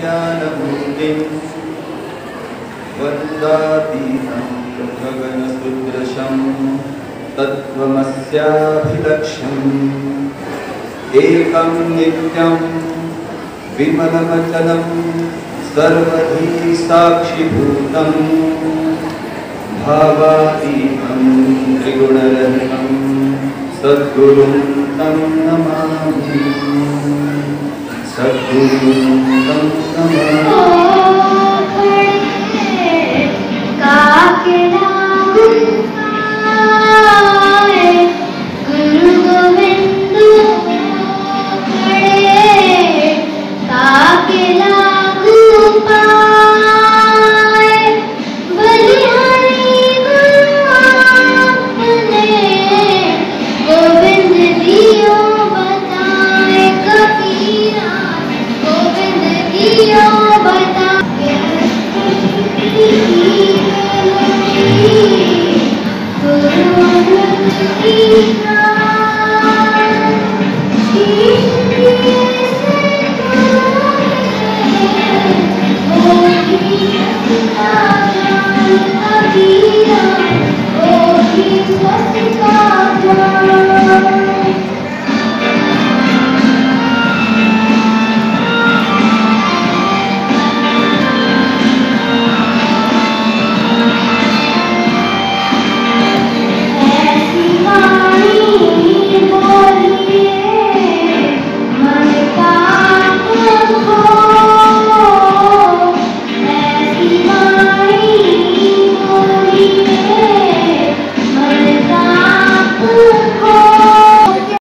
ज्ञानमूर्तिं वन्दातीतं गगनसदृशं तत्त्वमस्याभिलक्ष्यम् एकं नित्यं विमलमचलं सर्वधी साक्षिभूतम् भावातीतं त्रिगुणरहितं सद्गुरुं तं नमामि। सद्गुरुं Thank you.